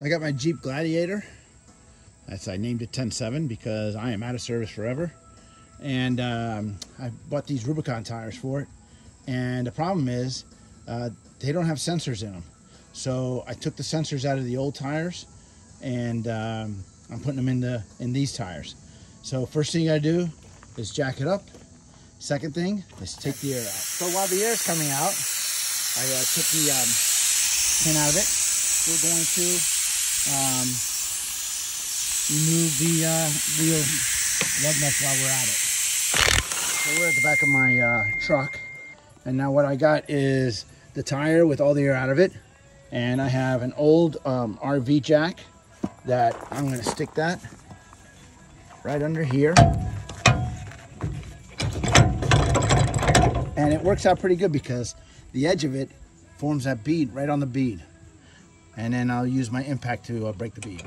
I got my Jeep Gladiator. That's I named it 107 because I am out of service forever. And um, I bought these Rubicon tires for it. And the problem is uh, they don't have sensors in them. So I took the sensors out of the old tires and um, I'm putting them in, the, in these tires. So first thing you gotta do is jack it up. Second thing is take the air out. So while the air is coming out, I uh, took the um, pin out of it. We're going to um, remove the uh, real lug nuts while we're at it. So we're at the back of my uh, truck, and now what I got is the tire with all the air out of it, and I have an old um, RV jack that I'm going to stick that right under here. And it works out pretty good because the edge of it forms that bead right on the bead and then I'll use my impact to uh, break the bead.